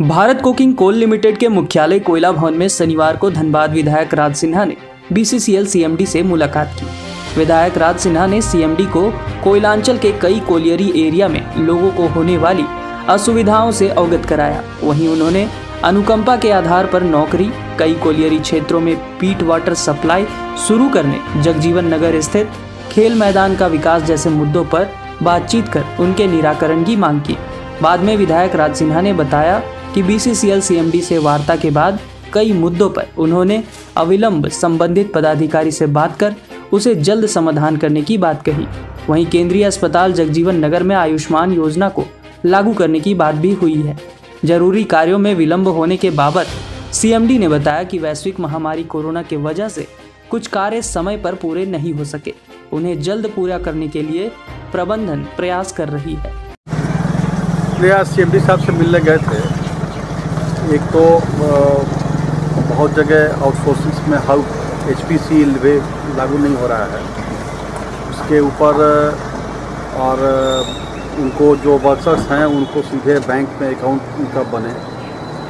Bharat coking coal limited के मुख्यालय कोयला भवन में शनिवार को धनबाद विधायक राज सिन्हा ने बीसीसीएल सीएमडी से मुलाकात की। विधायक राज सिन्हा ने सीएमडी को कोयलांचल के कई कोलियरी एरिया में लोगों को होने वाली असुविधाओं से अवगत कराया। वहीं उन्होंने अनुकंपा के आधार पर नौकरी, कई कोलियरी क्षेत्रों में पीट वाटर सप्लाई शुरू करने, जगजीवन नगर स्थित खेल मैदान का विकास जैसे मुद्दों पर बातचीत कर उनके निराकरण की मांग की। बाद में विधायक राज सिन्हा ने बताया कि बीसीसीएल सीएमडी से वार्ता के बाद कई मुद्दों पर उन्होंने अविलंब संबंधित पदाधिकारी से बात कर उसे जल्द समाधान करने की बात कही। वहीं केंद्रीय अस्पताल जगजीवन नगर में आयुष्मान योजना को लागू करने की बात भी हुई है। ज़रूरी कार्यों में विलंब होने के बाबत सीएमडी ने बताया कि वैश्विक महामारी कोरोना के वजह से कुछ कार्य समय पर पूरे नहीं हो सके। उन्हें जल्द पूरा करने के लिए प्रबंधन प्रयास कर रही है। सी साहब से मिलने गए थे। एक तो बहुत जगह आउटसोर्सिंग में हाउ एच पी सी लागू नहीं हो रहा है। उसके ऊपर और उनको जो वर्कर्स हैं, उनको सीधे बैंक में अकाउंट उनका बने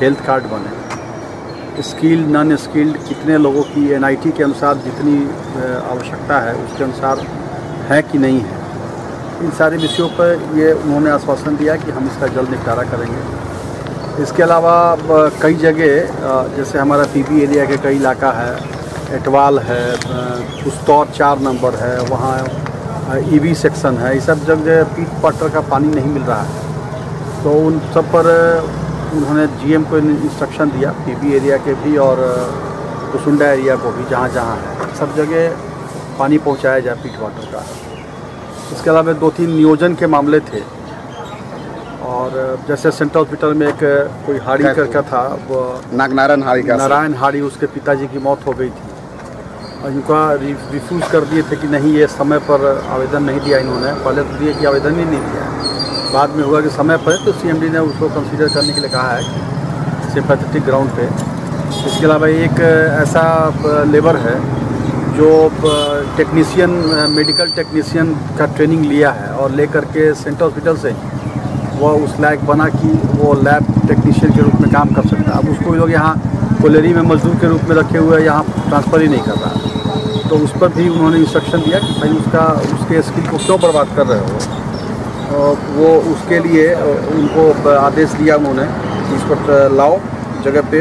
हेल्थ कार्ड बने। स्किल्ड नॉन स्किल्ड कितने लोगों की एनआईटी के अनुसार जितनी आवश्यकता है, उसके अनुसार है कि नहीं है। इन सारे विषयों पर ये उन्होंने आश्वासन दिया कि हम इसका जल्द निपटारा करेंगे। इसके अलावा कई जगह जैसे हमारा पीबी एरिया के कई इलाका है, एटवाल है पुस्तौर चार नंबर है, वहाँ ईवी सेक्शन है, ये सब जगह पीट वाटर का पानी नहीं मिल रहा है। तो उन सब पर उन्होंने जीएम को इंस्ट्रक्शन दिया पीबी एरिया के भी और कुसुंडा एरिया को भी, जहाँ जहाँ है। सब जगह पानी पहुँचाया जाए पीट वाटर का। इसके अलावा दो तीन नियोजन के मामले थे। और जैसे सेंट्रल हॉस्पिटल में एक कोई हाड़ी करके था वो नागनारायण हाड़ी का। नारायण हाड़ी उसके पिताजी की मौत हो गई थी। और इनका रिफ्यूज़ कर दिए थे कि नहीं ये समय पर आवेदन नहीं दिया इन्होंने। पहले तो दिए कि आवेदन ही नहीं दिया। बाद में हुआ कि समय पर तो सीएमडी ने उसको कंसिडर करने के लिए कहा है सिंपैथेटिक ग्राउंड पे। इसके अलावा एक ऐसा लेबर है जो टेक्नीशियन मेडिकल टेक्नीशियन का ट्रेनिंग लिया है और लेकर के सेंट्रल हॉस्पिटल से ही। वह उस लायक बना कि वो लैब टेक्नीशियन के रूप में काम कर सकता है। अब उसको लोग यहाँ कोलेरी में मजदूर के रूप में रखे हुए यहाँ ट्रांसफ़र ही नहीं कर रहा। तो उस पर भी उन्होंने इंस्ट्रक्शन दिया कि भाई उसका, उसके स्किल को क्यों बर्बाद कर रहे हो? और वो उसके लिए, उनको आदेश दिया उन्होंने कि इसको लाओ जगह पे।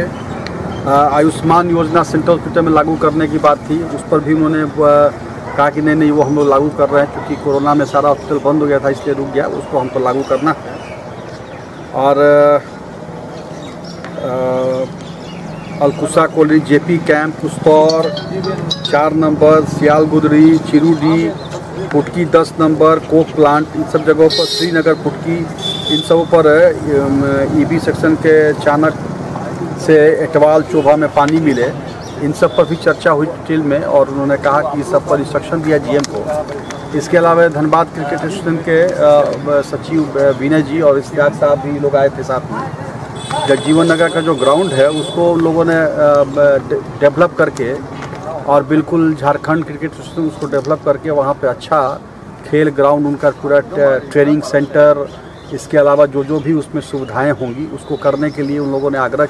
आयुष्मान योजना सेंट्रल हॉस्पिटल में लागू करने की बात थी। उस पर भी उन्होंने कहा कि नहीं नहीं, वो हम लोग लागू कर रहे हैं क्योंकि कोरोना में सारा हॉस्पिटल बंद हो गया था, इसलिए रुक गया, उसको हमको लागू करना। है और अलकुसा कोली जेपी कैंप पुस्तौर चार नंबर सियाल गुदरी चिरूडी पुटकी दस नंबर, कोक प्लांट, इन सब जगहों पर, श्रीनगर पुटकी इन सब पर ईबी सेक्शन के चाणक से एटवाल चोभा में पानी मिले। इन सब पर भी चर्चा हुई डिटेल में और उन्होंने कहा कि इस सब पर इंस्ट्रक्शन दिया जीएम को। इसके अलावा धनबाद क्रिकेट एसोसिएशन के सचिव विनय जी और इश्तियाक साहब भी लोग आए थे साथ में। जगजीवन नगर का जो ग्राउंड है, उसको उन लोगों ने डेवलप करके और बिल्कुल झारखंड क्रिकेट एसोसिएशन उसको डेवलप करके वहाँ पे अच्छा खेल ग्राउंड उनका पूरा ट्रेनिंग सेंटर इसके अलावा जो जो भी उसमें सुविधाएँ होंगी, उसको करने के लिए उन लोगों ने आग्रह